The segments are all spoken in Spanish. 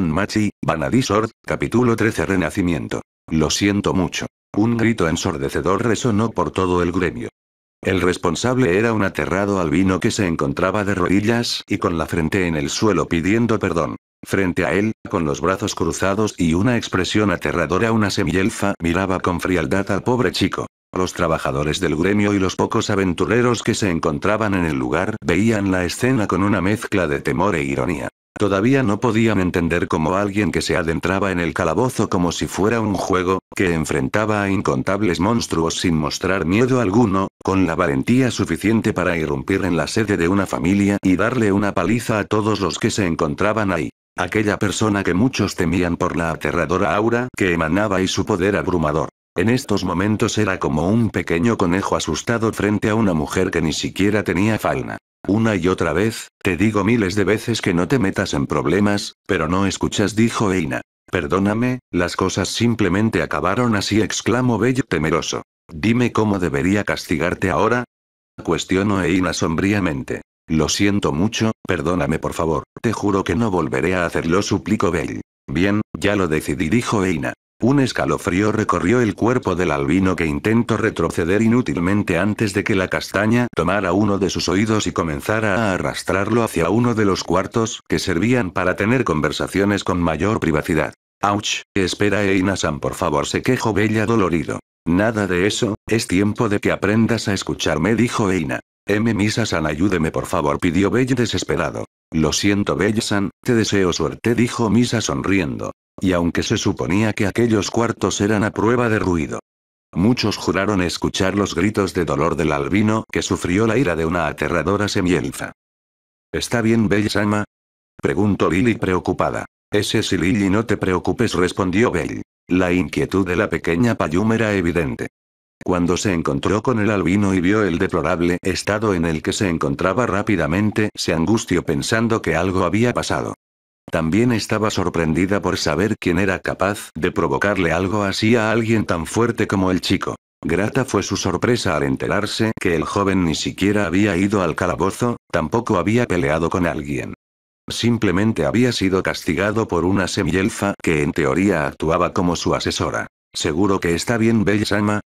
Machi, Vanadi Sword, capítulo 13 Renacimiento. Lo siento mucho. Un grito ensordecedor resonó por todo el gremio. El responsable era un aterrado albino que se encontraba de rodillas y con la frente en el suelo pidiendo perdón. Frente a él, con los brazos cruzados y una expresión aterradora, una semielfa miraba con frialdad al pobre chico. Los trabajadores del gremio y los pocos aventureros que se encontraban en el lugar veían la escena con una mezcla de temor e ironía. Todavía no podían entender cómo alguien que se adentraba en el calabozo como si fuera un juego, que enfrentaba a incontables monstruos sin mostrar miedo alguno, con la valentía suficiente para irrumpir en la sede de una familia y darle una paliza a todos los que se encontraban ahí. Aquella persona que muchos temían por la aterradora aura que emanaba y su poder abrumador. En estos momentos era como un pequeño conejo asustado frente a una mujer que ni siquiera tenía falna. Una y otra vez, te digo miles de veces que no te metas en problemas, pero no escuchas, dijo Eina. Perdóname, las cosas simplemente acabaron así, exclamó Bello temeroso. Dime cómo debería castigarte ahora. Cuestionó Eina sombríamente. Lo siento mucho, perdóname por favor, te juro que no volveré a hacerlo, suplicó Bell. Bien, ya lo decidí, dijo Eina. Un escalofrío recorrió el cuerpo del albino que intentó retroceder inútilmente antes de que la castaña tomara uno de sus oídos y comenzara a arrastrarlo hacia uno de los cuartos que servían para tener conversaciones con mayor privacidad. ¡Auch! Espera Eina-san por favor se quejó Bella dolorido. Nada de eso, es tiempo de que aprendas a escucharme dijo Eina. M. Misa-san ayúdeme por favor pidió Bell desesperado. Lo siento Bell-san, te deseo suerte dijo Misa sonriendo. Y aunque se suponía que aquellos cuartos eran a prueba de ruido. Muchos juraron escuchar los gritos de dolor del albino que sufrió la ira de una aterradora semielfa. ¿Está bien Bell-sama? Preguntó Lily preocupada. Ese sí Lily no te preocupes respondió Bell. La inquietud de la pequeña Payum era evidente. Cuando se encontró con el albino y vio el deplorable estado en el que se encontraba rápidamente, se angustió pensando que algo había pasado. También estaba sorprendida por saber quién era capaz de provocarle algo así a alguien tan fuerte como el chico. Grata fue su sorpresa al enterarse que el joven ni siquiera había ido al calabozo, tampoco había peleado con alguien. Simplemente había sido castigado por una semielfa que en teoría actuaba como su asesora. ¿Seguro que está bien Bell-sama?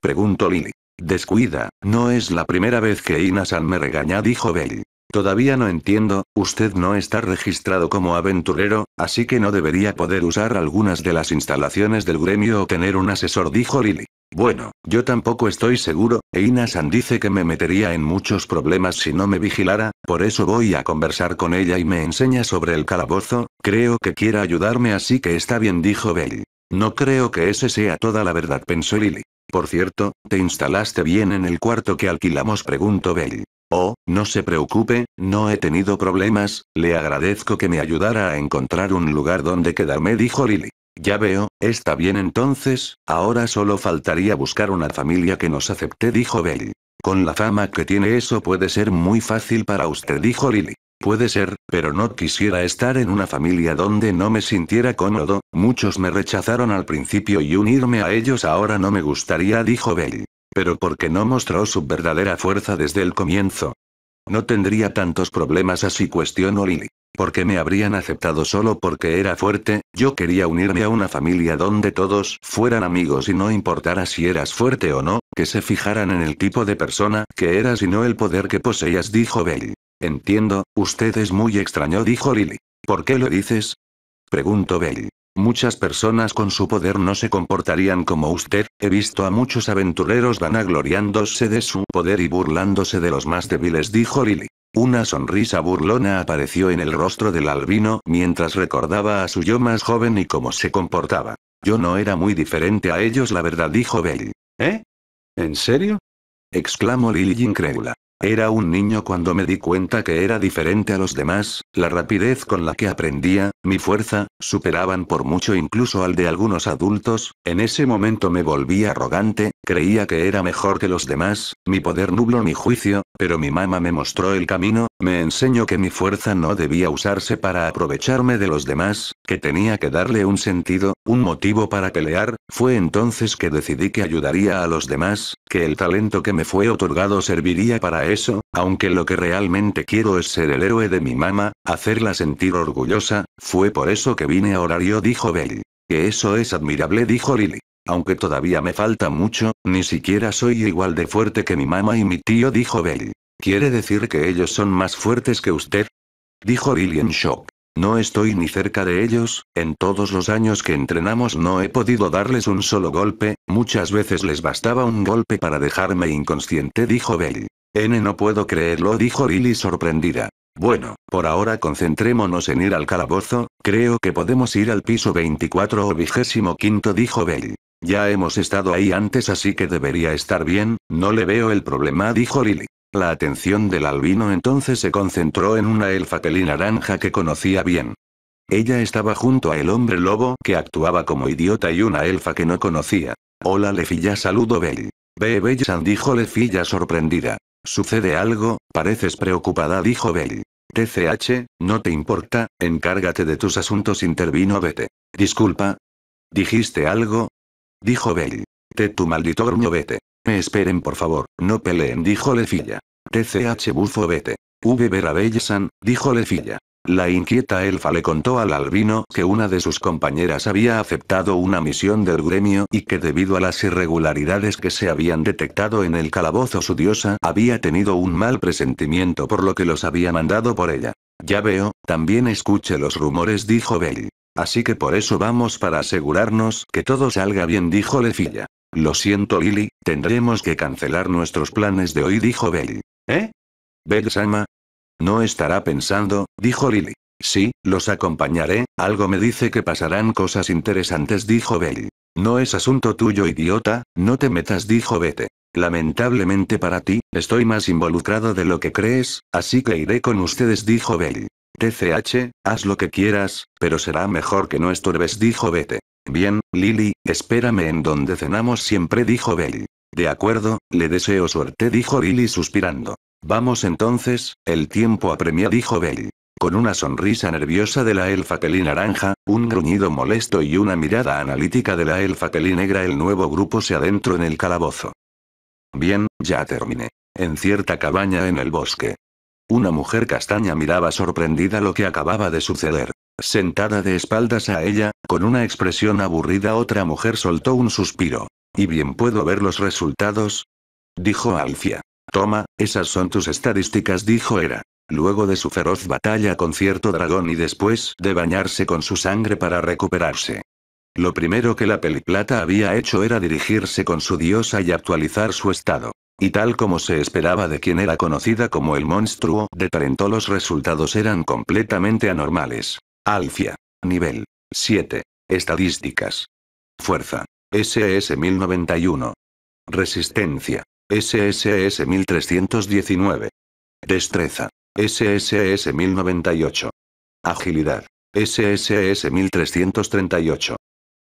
Preguntó Lily. Descuida, no es la primera vez que Ina-san me regaña, dijo Bell. Todavía no entiendo, usted no está registrado como aventurero, así que no debería poder usar algunas de las instalaciones del gremio o tener un asesor, dijo Lily. Bueno, yo tampoco estoy seguro, Eina-san dice que me metería en muchos problemas si no me vigilara, por eso voy a conversar con ella y me enseña sobre el calabozo, creo que quiera ayudarme así que está bien, dijo Bell. No creo que ese sea toda la verdad, pensó Lily. Por cierto, ¿te instalaste bien en el cuarto que alquilamos? preguntó Bell. Oh, no se preocupe, no he tenido problemas, le agradezco que me ayudara a encontrar un lugar donde quedarme, dijo Lily. Ya veo, está bien entonces, ahora solo faltaría buscar una familia que nos acepte, dijo Bell. Con la fama que tiene eso puede ser muy fácil para usted, dijo Lily. Puede ser, pero no quisiera estar en una familia donde no me sintiera cómodo, muchos me rechazaron al principio y unirme a ellos ahora no me gustaría, dijo Bell. Pero porque no mostró su verdadera fuerza desde el comienzo. No tendría tantos problemas así cuestionó Lily. Porque me habrían aceptado solo porque era fuerte, yo quería unirme a una familia donde todos fueran amigos y no importara si eras fuerte o no, que se fijaran en el tipo de persona que eras y no el poder que poseías, dijo Bell. Entiendo, usted es muy extraño, dijo Lily. ¿Por qué lo dices? Preguntó Bell. Muchas personas con su poder no se comportarían como usted, he visto a muchos aventureros vanagloriándose de su poder y burlándose de los más débiles, dijo Lily. Una sonrisa burlona apareció en el rostro del albino mientras recordaba a su yo más joven y cómo se comportaba. Yo no era muy diferente a ellos, la verdad, dijo Bell. ¿Eh? ¿En serio? exclamó Lily incrédula. Era un niño cuando me di cuenta que era diferente a los demás, la rapidez con la que aprendía, mi fuerza, superaban por mucho incluso al de algunos adultos, en ese momento me volví arrogante, creía que era mejor que los demás, mi poder nubló mi juicio, pero mi mamá me mostró el camino, Me enseñó que mi fuerza no debía usarse para aprovecharme de los demás, que tenía que darle un sentido, un motivo para pelear, fue entonces que decidí que ayudaría a los demás, que el talento que me fue otorgado serviría para eso, aunque lo que realmente quiero es ser el héroe de mi mamá, hacerla sentir orgullosa, fue por eso que vine a Horario dijo Bell. Que eso es admirable dijo Lily. Aunque todavía me falta mucho, ni siquiera soy igual de fuerte que mi mamá y mi tío dijo Bell. ¿Quiere decir que ellos son más fuertes que usted? Dijo Lily en shock. No estoy ni cerca de ellos, en todos los años que entrenamos no he podido darles un solo golpe, muchas veces les bastaba un golpe para dejarme inconsciente, dijo Bell. N no puedo creerlo, dijo Lily sorprendida. Bueno, por ahora concentrémonos en ir al calabozo, creo que podemos ir al piso 24 o vigésimo quinto, dijo Bell. Ya hemos estado ahí antes así que debería estar bien, no le veo el problema, dijo Lily. La atención del albino entonces se concentró en una elfa naranja que conocía bien. Ella estaba junto a el hombre lobo que actuaba como idiota y una elfa que no conocía. Hola Lefilla saludo Bell. Ve Belsan dijo Lefilla sorprendida. ¿Sucede algo? Pareces preocupada dijo Bell. TCH, no te importa, encárgate de tus asuntos intervino vete. Disculpa. ¿Dijiste algo? Dijo Bell. Te tu maldito gruño vete. Me esperen por favor, no peleen dijo Lefilla. TCH bufo vete. V vera Bellesan, dijo Lefilla. La inquieta elfa le contó al albino que una de sus compañeras había aceptado una misión del gremio y que debido a las irregularidades que se habían detectado en el calabozo su diosa había tenido un mal presentimiento por lo que los había mandado por ella. Ya veo, también escuche los rumores dijo Bell. Así que por eso vamos para asegurarnos que todo salga bien dijo Lefilla. Lo siento Lily, tendremos que cancelar nuestros planes de hoy dijo Bell. ¿Eh? Bell-sama. No estará pensando, dijo Lily. Sí, los acompañaré, algo me dice que pasarán cosas interesantes dijo Bell. No es asunto tuyo idiota, no te metas dijo Vete. Lamentablemente para ti, estoy más involucrado de lo que crees, así que iré con ustedes dijo Bell. TCH, haz lo que quieras, pero será mejor que no estorbes dijo Vete. Bien, Lily, espérame en donde cenamos siempre dijo Bell. De acuerdo, le deseo suerte dijo Lily suspirando. Vamos entonces, el tiempo apremia dijo Bell. Con una sonrisa nerviosa de la elfa Kelly naranja, un gruñido molesto y una mirada analítica de la elfa Kelly negra el nuevo grupo se adentró en el calabozo. Bien, ya terminé. En cierta cabaña en el bosque. Una mujer castaña miraba sorprendida lo que acababa de suceder. Sentada de espaldas a ella, con una expresión aburrida otra mujer soltó un suspiro. ¿Y bien puedo ver los resultados? Dijo Alfia. Toma, esas son tus estadísticas, dijo Era. Luego de su feroz batalla con cierto dragón y después de bañarse con su sangre para recuperarse. Lo primero que la peliplata había hecho era dirigirse con su diosa y actualizar su estado. Y tal como se esperaba de quien era conocida como el monstruo de Tarento los resultados eran completamente anormales. Alfia. Nivel. 7. Estadísticas. Fuerza. SS 1091. Resistencia. SSS 1319. Destreza. SSS 1098. Agilidad. SSS 1338.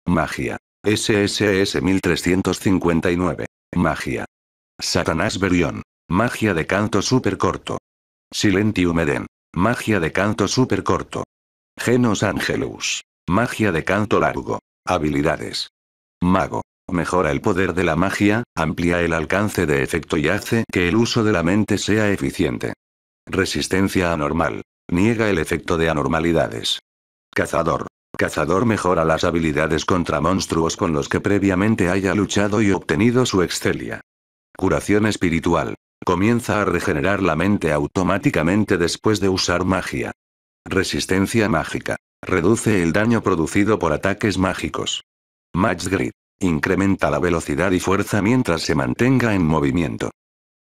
Magia. SSS 1359. Magia. Satanás Berión. Magia de canto super corto. Silentium Eden. Magia de canto super corto. Genos Angelus. Magia de canto largo. Habilidades. Mago. Mejora el poder de la magia, amplía el alcance de efecto y hace que el uso de la mente sea eficiente. Resistencia anormal. Niega el efecto de anormalidades. Cazador. Cazador mejora las habilidades contra monstruos con los que previamente haya luchado y obtenido su excelia. Curación espiritual. Comienza a regenerar la mente automáticamente después de usar magia. Resistencia mágica. Reduce el daño producido por ataques mágicos. Match Grid. Incrementa la velocidad y fuerza mientras se mantenga en movimiento.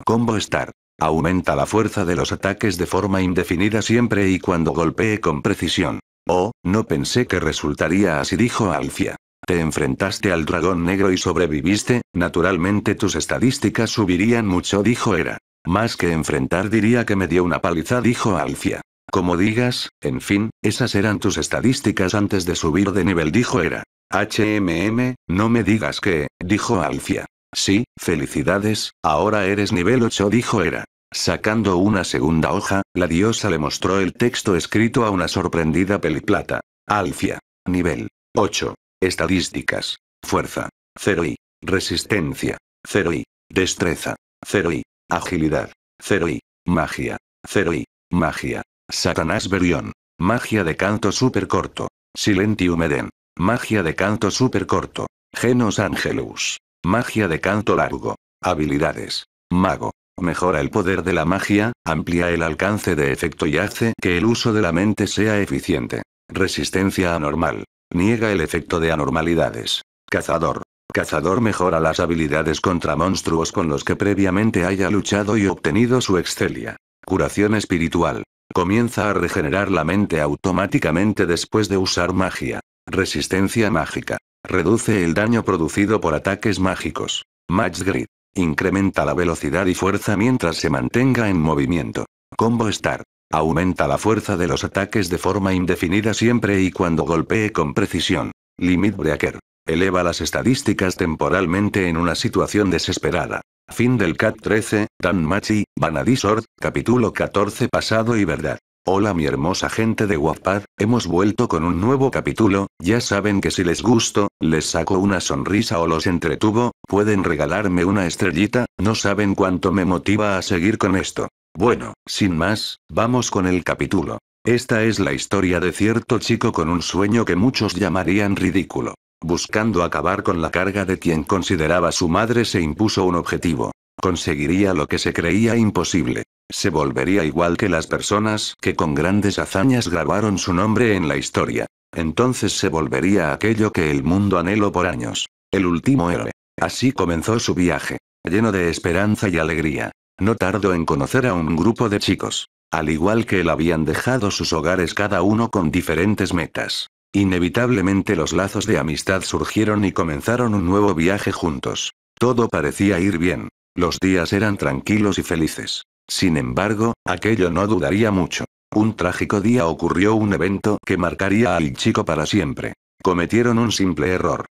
Combo Star. Aumenta la fuerza de los ataques de forma indefinida siempre y cuando golpee con precisión. Oh, no pensé que resultaría así, dijo Alfia. Te enfrentaste al dragón negro y sobreviviste, naturalmente tus estadísticas subirían mucho, dijo Era. Más que enfrentar diría que me dio una paliza, dijo Alfia. Como digas, en fin, esas eran tus estadísticas antes de subir de nivel, dijo Era. HMM, no me digas que, dijo Alfia. Sí, felicidades, ahora eres nivel 8, dijo Era. Sacando una segunda hoja, la diosa le mostró el texto escrito a una sorprendida peliplata. Alfia. Nivel 8. Estadísticas. Fuerza. 0 y. Resistencia. 0 y. Destreza. 0 y. Agilidad. 0 y. Magia. 0 y. Magia. Satanás Berión. Magia de canto super corto. Silentium Eden. Magia de canto super corto. Genos Angelus. Magia de canto largo. Habilidades. Mago. Mejora el poder de la magia, amplía el alcance de efecto y hace que el uso de la mente sea eficiente. Resistencia anormal. Niega el efecto de anormalidades. Cazador. Cazador mejora las habilidades contra monstruos con los que previamente haya luchado y obtenido su excelia. Curación espiritual. Comienza a regenerar la mente automáticamente después de usar magia. Resistencia mágica. Reduce el daño producido por ataques mágicos. Match Grid. Incrementa la velocidad y fuerza mientras se mantenga en movimiento. Combo Star. Aumenta la fuerza de los ataques de forma indefinida siempre y cuando golpee con precisión. Limit Breaker. Eleva las estadísticas temporalmente en una situación desesperada. Fin del CAT 13, Dan Machi, Vanadisord, capítulo 14 Pasado y Verdad. Hola mi hermosa gente de Wattpad, hemos vuelto con un nuevo capítulo, ya saben que si les gusto, les saco una sonrisa o los entretuvo, pueden regalarme una estrellita, no saben cuánto me motiva a seguir con esto. Bueno, sin más, vamos con el capítulo. Esta es la historia de cierto chico con un sueño que muchos llamarían ridículo. Buscando acabar con la carga de quien consideraba su madre se impuso un objetivo. Conseguiría lo que se creía imposible. Se volvería igual que las personas que con grandes hazañas grabaron su nombre en la historia. Entonces se volvería aquello que el mundo anheló por años. El último héroe. Así comenzó su viaje. Lleno de esperanza y alegría. No tardó en conocer a un grupo de chicos. Al igual que él habían dejado sus hogares cada uno con diferentes metas. Inevitablemente los lazos de amistad surgieron y comenzaron un nuevo viaje juntos. Todo parecía ir bien. Los días eran tranquilos y felices. Sin embargo, aquello no dudaría mucho. Un trágico día ocurrió un evento que marcaría al chico para siempre. Cometieron un simple error.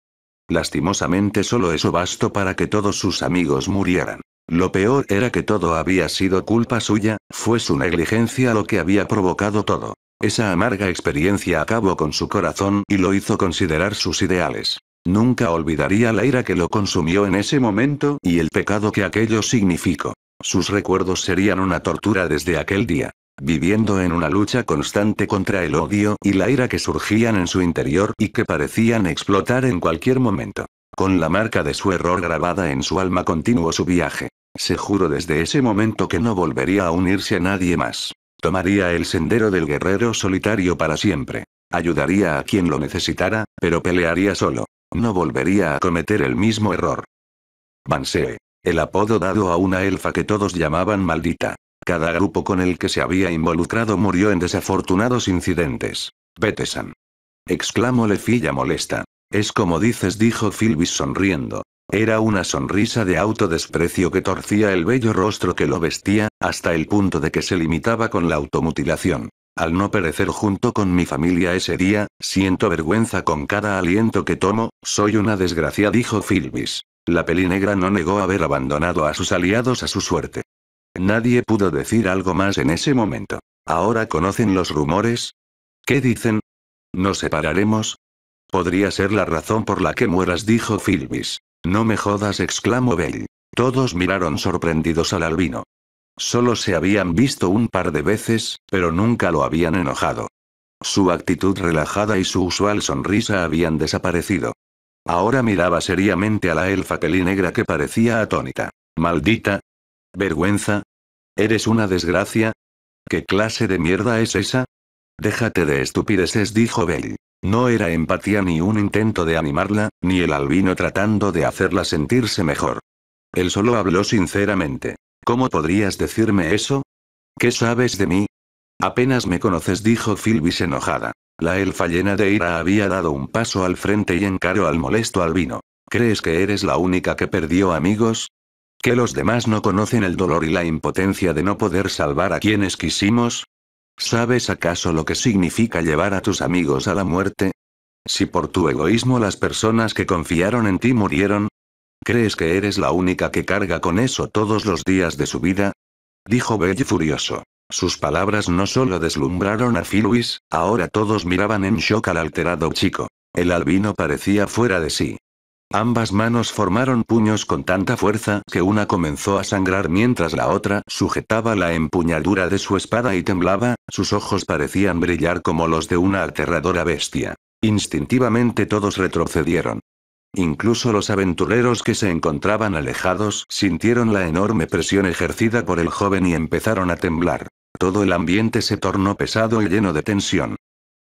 Lastimosamente solo eso bastó para que todos sus amigos murieran. Lo peor era que todo había sido culpa suya, fue su negligencia lo que había provocado todo. Esa amarga experiencia acabó con su corazón y lo hizo considerar sus ideales. Nunca olvidaría la ira que lo consumió en ese momento y el pecado que aquello significó. Sus recuerdos serían una tortura desde aquel día. Viviendo en una lucha constante contra el odio y la ira que surgían en su interior y que parecían explotar en cualquier momento. Con la marca de su error grabada en su alma continuó su viaje. Se juró desde ese momento que no volvería a unirse a nadie más. Tomaría el sendero del guerrero solitario para siempre. Ayudaría a quien lo necesitara, pero pelearía solo. No volvería a cometer el mismo error. Bansee. El apodo dado a una elfa que todos llamaban maldita. Cada grupo con el que se había involucrado murió en desafortunados incidentes. Betesan. Exclamó Lefilla molesta. Es como dices, dijo Philbis sonriendo. Era una sonrisa de autodesprecio que torcía el bello rostro que lo vestía, hasta el punto de que se limitaba con la automutilación. Al no perecer junto con mi familia ese día, siento vergüenza con cada aliento que tomo, soy una desgracia, dijo Philbis. La pelinegra no negó haber abandonado a sus aliados a su suerte. Nadie pudo decir algo más en ese momento. ¿Ahora conocen los rumores? ¿Qué dicen? ¿Nos separaremos? Podría ser la razón por la que mueras, dijo Philbis. No me jodas, exclamó Bell. Todos miraron sorprendidos al albino. Solo se habían visto un par de veces, pero nunca lo habían enojado. Su actitud relajada y su usual sonrisa habían desaparecido. Ahora miraba seriamente a la elfa negra que parecía atónita. Maldita. ¿Vergüenza? ¿Eres una desgracia? ¿Qué clase de mierda es esa? Déjate de estupideces, dijo Bell. No era empatía ni un intento de animarla, ni el albino tratando de hacerla sentirse mejor. Él solo habló sinceramente. ¿Cómo podrías decirme eso? ¿Qué sabes de mí? Apenas me conoces, dijo Philbis enojada. La elfa llena de ira había dado un paso al frente y encaró al molesto albino. ¿Crees que eres la única que perdió amigos? ¿Que los demás no conocen el dolor y la impotencia de no poder salvar a quienes quisimos? ¿Sabes acaso lo que significa llevar a tus amigos a la muerte? Si por tu egoísmo las personas que confiaron en ti murieron, ¿crees que eres la única que carga con eso todos los días de su vida? Dijo Belle furioso. Sus palabras no solo deslumbraron a Philwis, ahora todos miraban en shock al alterado chico. El albino parecía fuera de sí. Ambas manos formaron puños con tanta fuerza que una comenzó a sangrar mientras la otra sujetaba la empuñadura de su espada y temblaba, sus ojos parecían brillar como los de una aterradora bestia. Instintivamente todos retrocedieron. Incluso los aventureros que se encontraban alejados sintieron la enorme presión ejercida por el joven y empezaron a temblar. Todo el ambiente se tornó pesado y lleno de tensión.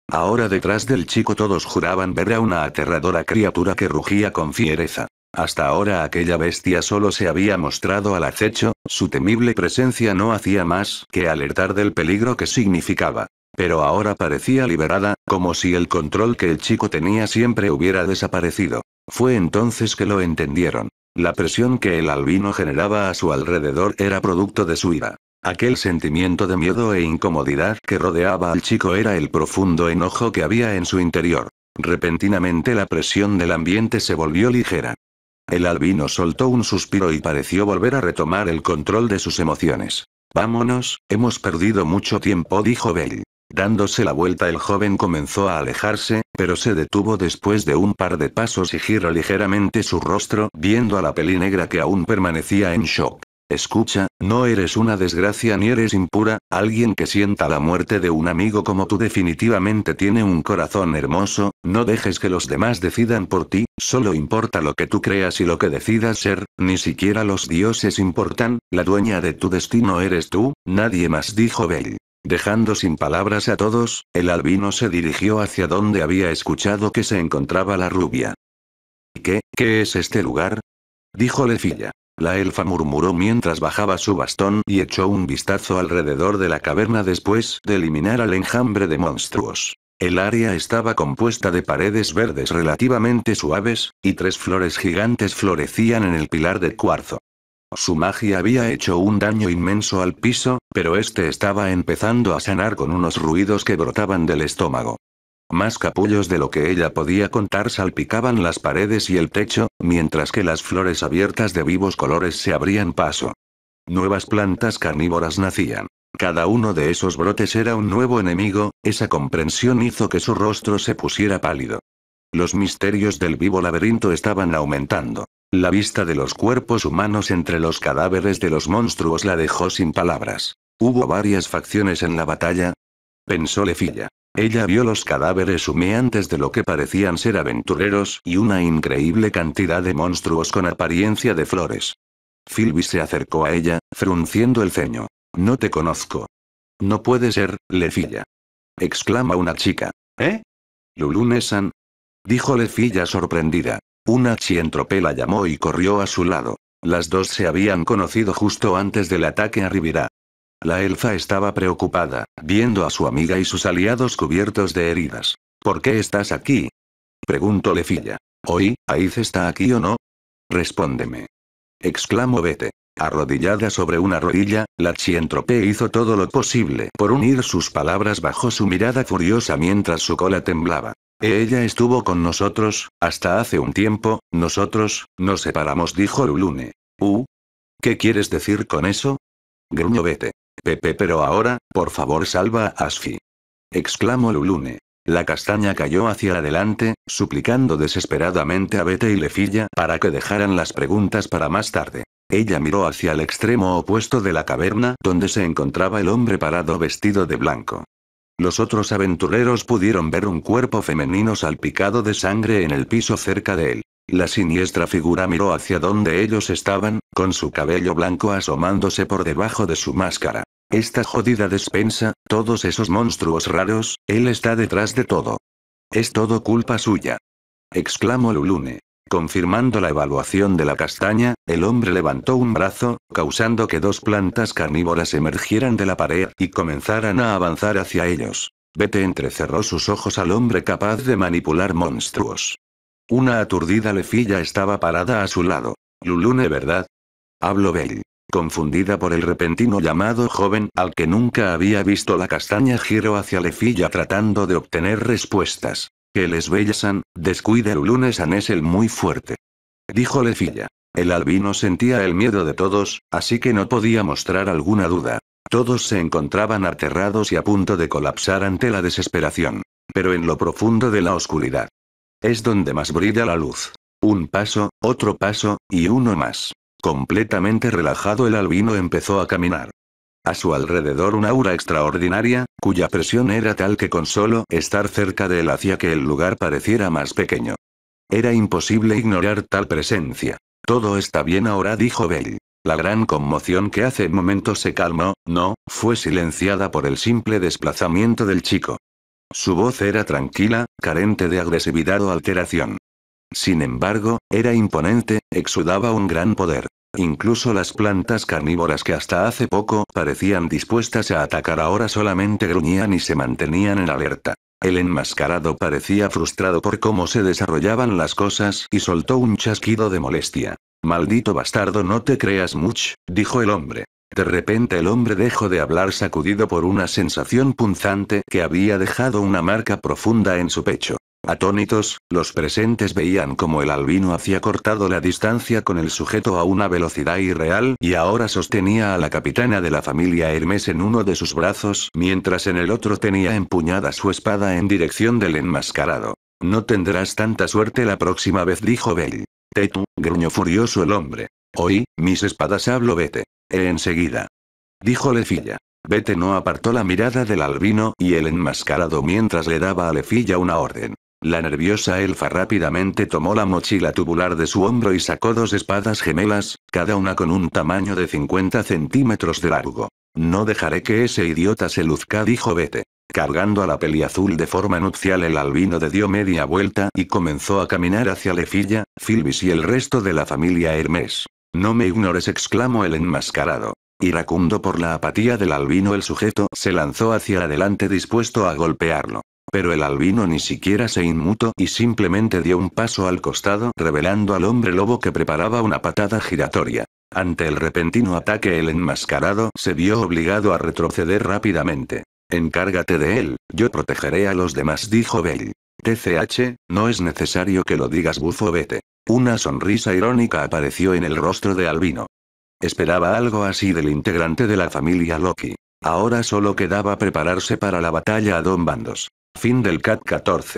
Ahora detrás del chico todos juraban ver a una aterradora criatura que rugía con fiereza. Hasta ahora aquella bestia solo se había mostrado al acecho, su temible presencia no hacía más que alertar del peligro que significaba. Pero ahora parecía liberada, como si el control que el chico tenía siempre hubiera desaparecido. Fue entonces que lo entendieron. La presión que el albino generaba a su alrededor era producto de su ira. Aquel sentimiento de miedo e incomodidad que rodeaba al chico era el profundo enojo que había en su interior. Repentinamente la presión del ambiente se volvió ligera. El albino soltó un suspiro y pareció volver a retomar el control de sus emociones. Vámonos, hemos perdido mucho tiempo, dijo Bell. Dándose la vuelta el joven comenzó a alejarse, pero se detuvo después de un par de pasos y giró ligeramente su rostro, viendo a la peli negra que aún permanecía en shock. Escucha, no eres una desgracia ni eres impura, alguien que sienta la muerte de un amigo como tú definitivamente tiene un corazón hermoso, no dejes que los demás decidan por ti, solo importa lo que tú creas y lo que decidas ser, ni siquiera los dioses importan, la dueña de tu destino eres tú, nadie más dijo Bell. Dejando sin palabras a todos, el albino se dirigió hacia donde había escuchado que se encontraba la rubia. ¿Qué, qué es este lugar? dijo Lefilla. La elfa murmuró mientras bajaba su bastón y echó un vistazo alrededor de la caverna después de eliminar al enjambre de monstruos. El área estaba compuesta de paredes verdes relativamente suaves, y tres flores gigantes florecían en el pilar de cuarzo. Su magia había hecho un daño inmenso al piso, pero este estaba empezando a sanar con unos ruidos que brotaban del estómago. Más capullos de lo que ella podía contar salpicaban las paredes y el techo, mientras que las flores abiertas de vivos colores se abrían paso. Nuevas plantas carnívoras nacían. Cada uno de esos brotes era un nuevo enemigo, esa comprensión hizo que su rostro se pusiera pálido. Los misterios del vivo laberinto estaban aumentando. La vista de los cuerpos humanos entre los cadáveres de los monstruos la dejó sin palabras. ¿Hubo varias facciones en la batalla? Pensó Lefilla. Ella vio los cadáveres humeantes de lo que parecían ser aventureros y una increíble cantidad de monstruos con apariencia de flores. Philby se acercó a ella, frunciendo el ceño. No te conozco. No puede ser, Lefilla. Exclama una chica. ¿Eh? Lulunesan. Dijo Lefilla sorprendida. Una chientrope la llamó y corrió a su lado. Las dos se habían conocido justo antes del ataque a Rivira. La elfa estaba preocupada, viendo a su amiga y sus aliados cubiertos de heridas. ¿Por qué estás aquí? Preguntó Lefilla. ¿Hoy, Aiz está aquí o no? Respóndeme. Exclamó Vete. Arrodillada sobre una rodilla, la Chientrope hizo todo lo posible por unir sus palabras bajo su mirada furiosa mientras su cola temblaba. Ella estuvo con nosotros, hasta hace un tiempo, nosotros, nos separamos, dijo Lulune. ¿Uh? ¿Qué quieres decir con eso? Gruñó Vete. Pepe, pero ahora, por favor, salva a Asfi. Exclamó Lulune. La castaña cayó hacia adelante, suplicando desesperadamente a Bete y Lefilla para que dejaran las preguntas para más tarde. Ella miró hacia el extremo opuesto de la caverna, donde se encontraba el hombre parado vestido de blanco. Los otros aventureros pudieron ver un cuerpo femenino salpicado de sangre en el piso cerca de él. La siniestra figura miró hacia donde ellos estaban, con su cabello blanco asomándose por debajo de su máscara. Esta jodida despensa, todos esos monstruos raros, él está detrás de todo. Es todo culpa suya. Exclamó Lulune. Confirmando la evaluación de la castaña, el hombre levantó un brazo, causando que dos plantas carnívoras emergieran de la pared y comenzaran a avanzar hacia ellos. Vete entrecerró sus ojos al hombre capaz de manipular monstruos. Una aturdida lefilla estaba parada a su lado. Lulune, ¿verdad? Habló Bell. Confundida por el repentino llamado joven al que nunca había visto la castaña giró hacia Lefilla tratando de obtener respuestas. Que les bellasan, descuide Lulune San es el muy fuerte. Dijo Lefilla. El albino sentía el miedo de todos, así que no podía mostrar alguna duda. Todos se encontraban aterrados y a punto de colapsar ante la desesperación. Pero en lo profundo de la oscuridad. Es donde más brilla la luz. Un paso, otro paso, y uno más. Completamente relajado el albino empezó a caminar. A su alrededor una aura extraordinaria, cuya presión era tal que con solo estar cerca de él hacía que el lugar pareciera más pequeño. Era imposible ignorar tal presencia. Todo está bien ahora, dijo Bell. La gran conmoción que hace momentos se calmó, no, fue silenciada por el simple desplazamiento del chico. Su voz era tranquila, carente de agresividad o alteración. Sin embargo, era imponente, exudaba un gran poder. Incluso las plantas carnívoras que hasta hace poco parecían dispuestas a atacar ahora solamente gruñían y se mantenían en alerta. El enmascarado parecía frustrado por cómo se desarrollaban las cosas y soltó un chasquido de molestia. Maldito bastardo, no te creas mucho, dijo el hombre. De repente el hombre dejó de hablar sacudido por una sensación punzante que había dejado una marca profunda en su pecho. Atónitos, los presentes veían como el albino hacía cortado la distancia con el sujeto a una velocidad irreal y ahora sostenía a la capitana de la familia Hermes en uno de sus brazos mientras en el otro tenía empuñada su espada en dirección del enmascarado. No tendrás tanta suerte la próxima vez, dijo Bell. Tetu, gruñó furioso el hombre. Hoy, mis espadas hablo vete. E enseguida. Dijo Lefilla. Vete no apartó la mirada del albino y el enmascarado mientras le daba a Lefilla una orden. La nerviosa elfa rápidamente tomó la mochila tubular de su hombro y sacó dos espadas gemelas, cada una con un tamaño de 50 centímetros de largo. No dejaré que ese idiota se luzca, dijo Vete. Cargando a la azul de forma nupcial el albino de dio media vuelta y comenzó a caminar hacia Lefilla, Filbis y el resto de la familia Hermes. No me ignores, exclamó el enmascarado. Iracundo por la apatía del albino el sujeto se lanzó hacia adelante dispuesto a golpearlo. Pero el albino ni siquiera se inmutó y simplemente dio un paso al costado revelando al hombre lobo que preparaba una patada giratoria. Ante el repentino ataque el enmascarado se vio obligado a retroceder rápidamente. Encárgate de él, yo protegeré a los demás, dijo Bell. TCH, no es necesario que lo digas, bufo vete. Una sonrisa irónica apareció en el rostro de Albino. Esperaba algo así del integrante de la familia Loki. Ahora solo quedaba prepararse para la batalla a Don Bandos. Fin del CAT 14.